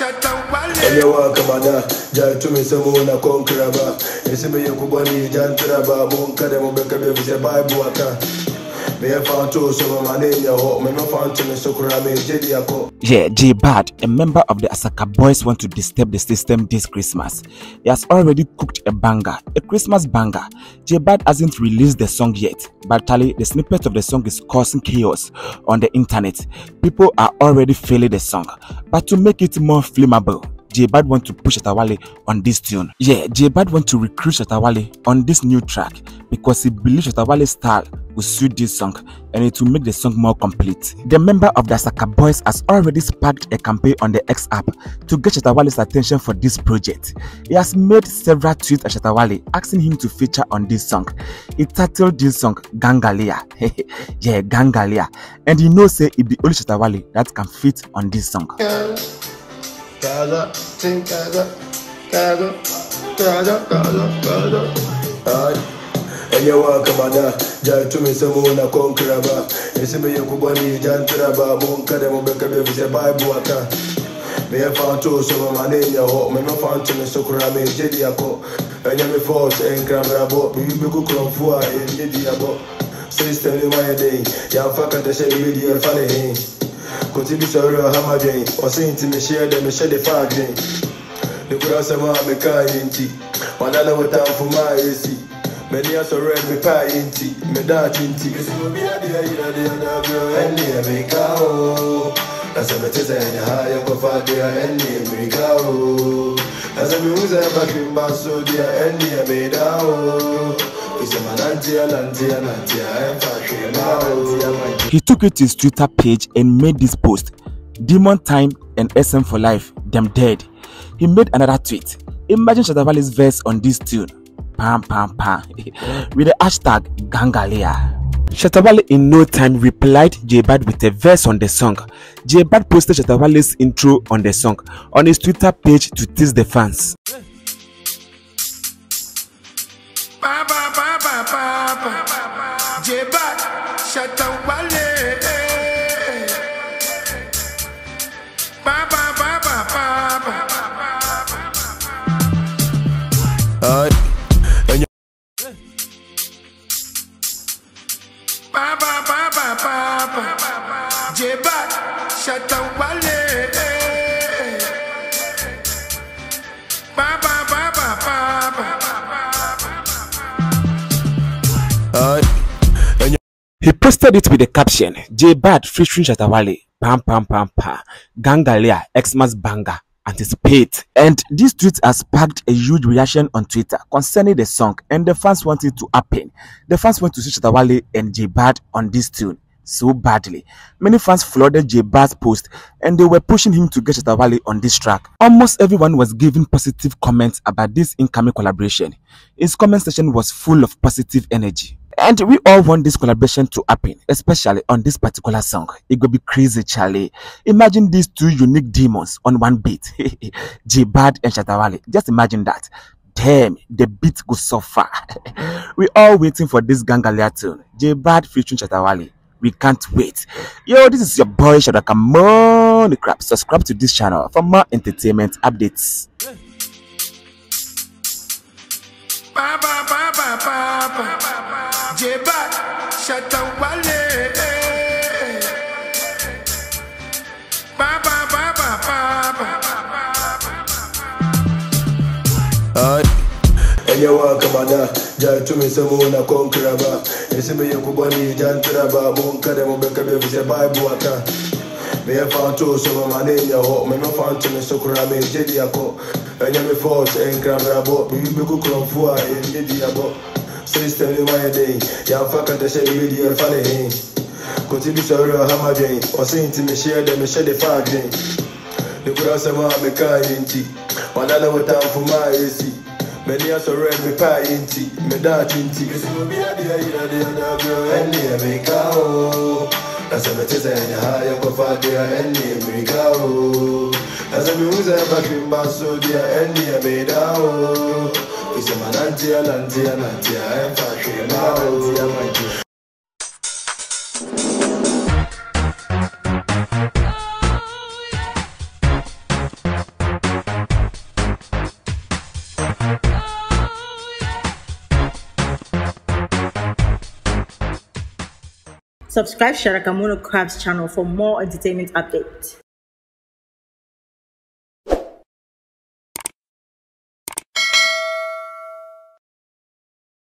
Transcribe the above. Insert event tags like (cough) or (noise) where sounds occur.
ɛnyɛ wa kamada gyae tumi sɛ mu na kɔnkra ba ɛsɛ meyɛ kubɔne gya ntera ba monka dɛ mobɛka bi ɛfi sɛ bible aka meyɛ fa nto so mama Yeah, Jay Bahd, a member of the Asaaka Boys, want to disturb the system this Christmas. He has already cooked a banger, a Christmas banger. Jay Bahd hasn't released the song yet, but tally the snippet of the song is causing chaos on the internet. People are already feeling the song, but to make it more flammable, Jay Bahd want to push Shatta Wale on this tune. Yeah, Jay Bahd want to recruit Shatta Wale on this new track because he believes Shatta Wale's style will suit this song and it will make the song more complete. The member of the Saka Boys has already sparked a campaign on the X app to get Shatta Wale's attention for this project. He has made several tweets at Shatta Wale asking him to feature on this song. He titled this song Gangalia. yeah, Gangalia. And he knows say it be only Shatta Wale that can fit on this song. enyewa kamana jaitume semuna konkraba. Esime yekugwani jantraba munkade mubekebevise baibuaka meyɛ fanto so mamane nyɛ hɔ meme fanto me so kora mengye diakɔ ɛnyɛ me fos ɛnkramrabɔ biribi kokorɔmfoɔ a ɛnyɛ diabɔ system ne wayɛ den yɛamfa katahyɛ biribi deɛ ɛfa ne hen kɔti bi sɔre ɔhama dwen ɔse nti mehyeɛ de mehyɛ de fa adwen ne kora sɛm a mekaa yɛ nti wana ne wotamfo maa ɛsi yɛsi m'ani asɔre mepaa yɛ nti medaakye nti ɛneɛ meka o na sɛ mete sɛ ɛne ha yɛkɔfa deɛ ɛneɛ mirika o na sɛ mehu sɛ bakrimba so deɛ ɛneɛ meda o ɛsɛ manantea nantea nantea ɛmfa hwee ma o He took it to his Twitter page and made this post. Demon Time and SM for Life, them dead. He made another tweet. Imagine Shatta Wale's verse on this tune. Pam pam pam. with the hashtag Gangalia. Shatta Wale in no time replied Jay Bahd with a verse on the song. Jay Bahd posted Shatta Wale's intro on the song on his Twitter page to tease the fans. Aye. He posted it with the caption Jay Bahd featuring Shatta Wale. Pam pam pam pam. Gangalia Xmas banger. Anticipate. And this tweet has sparked a huge reaction on Twitter concerning the song, and the fans want it to happen. The fans want to see Shatta Wale and Jay Bahd on this tune so badly. Many fans flooded Jay Bahd's post and they were pushing him to get Shatta Wale on this track. Almost everyone was giving positive comments about this incoming collaboration. His comment section was full of positive energy. And we all want this collaboration to happen, especially on this particular song. It will be crazy, Charlie. Imagine these two unique demons on one beat. (laughs) Jay Bahd and Shatta Wale. Just imagine that. Damn, the beat goes so far. (laughs) we all waiting for this Gangalia tune. Jay Bahd featuring Shatta Wale. We can't wait. Yo, this is your boy Shadrack Amonoo Crabe. Subscribe to this channel for more entertainment updates. Aye. ɛnyɛ wa kamada gyae tumi sɛ mu na kɔnkra ba ɛsɛ meyɛ kubɔne gya ntera ba monka dɛ mobɛka bi ɛfi sɛ bible aka meyɛ fa nto so mama ne nyɛ hɔ memɛfa nto me so koraa megye di akɔ ɛnyɛ me fɔs ɛnkrabrabɔ bibi bɛku kurɔmfoɔ a ɛnyɛ di abɔ System in my day, yeah, fuck at the shady video funny. Continue to real hammer drain, or saying to me share them, share the fag drain. The good house of my car in tea, but I know what time for my AC. Many are so red, me pie in tea, me da in tea. This will be a dear, the dear, girl, and dear, oh. me cow. Oh. That's a better than a higher coffee, dear, and dear, me cow. That's a music, but you must so dear, and dear, me down. Oh. It's a manantia, lantia, and. Subscribe Shadrack Amonoo Crabe's channel for more entertainment updates.